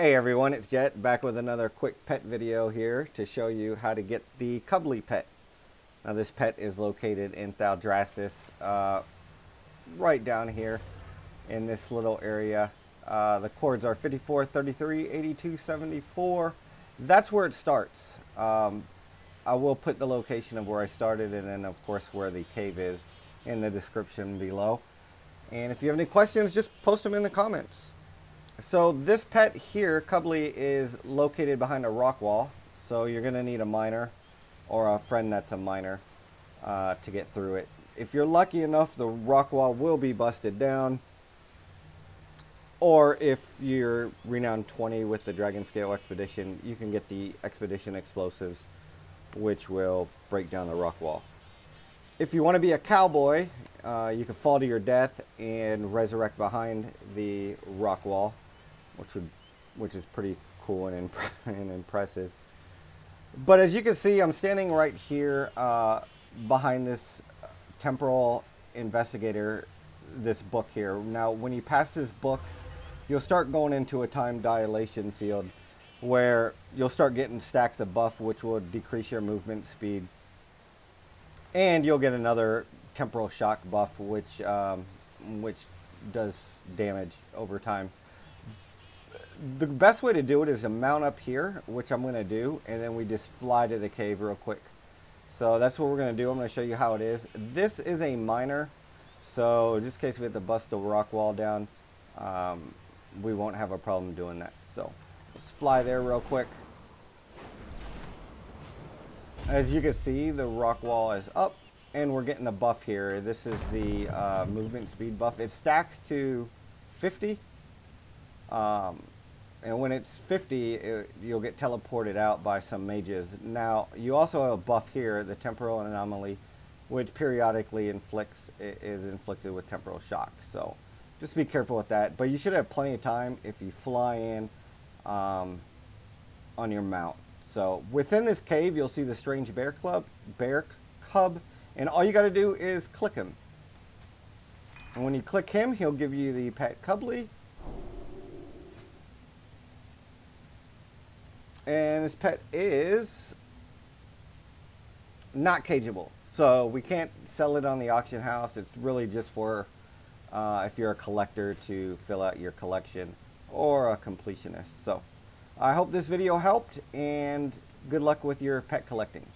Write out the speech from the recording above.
Hey everyone, it's Jet back with another quick pet video here to show you how to get the Cubbly pet. Now this pet is located in Thaldraszus, uh, right down here in this little area. Uh, the cords are 54, 33, 82, 74. That's where it starts. Um, I will put the location of where I started and then of course where the cave is in the description below. And if you have any questions, just post them in the comments. So this pet here, Cubbly, is located behind a rock wall. So you're going to need a miner or a friend that's a miner uh, to get through it. If you're lucky enough, the rock wall will be busted down. Or if you're renowned 20 with the Dragon Scale Expedition, you can get the Expedition Explosives, which will break down the rock wall. If you want to be a cowboy, uh, you can fall to your death and resurrect behind the rock wall which would which is pretty cool and, imp and impressive. But as you can see, I'm standing right here uh, behind this temporal investigator, this book here. Now, when you pass this book, you'll start going into a time dilation field where you'll start getting stacks of buff, which will decrease your movement speed. And you'll get another temporal shock buff, which, um, which does damage over time the best way to do it is to mount up here, which I'm going to do, and then we just fly to the cave real quick. So that's what we're going to do. I'm going to show you how it is. This is a miner, so just in case we have to bust a rock wall down, um, we won't have a problem doing that. So let's fly there real quick. As you can see, the rock wall is up, and we're getting the buff here. This is the uh, movement speed buff. It stacks to 50. Um, and when it's 50, it, you'll get teleported out by some mages. Now, you also have a buff here, the temporal anomaly, which periodically inflicts is inflicted with temporal shock. So, just be careful with that. But you should have plenty of time if you fly in um, on your mount. So, within this cave, you'll see the strange bear club, bear cub, and all you got to do is click him. And when you click him, he'll give you the pet Cubbly, and this pet is not cageable. So we can't sell it on the auction house. It's really just for uh, if you're a collector to fill out your collection or a completionist. So I hope this video helped and good luck with your pet collecting.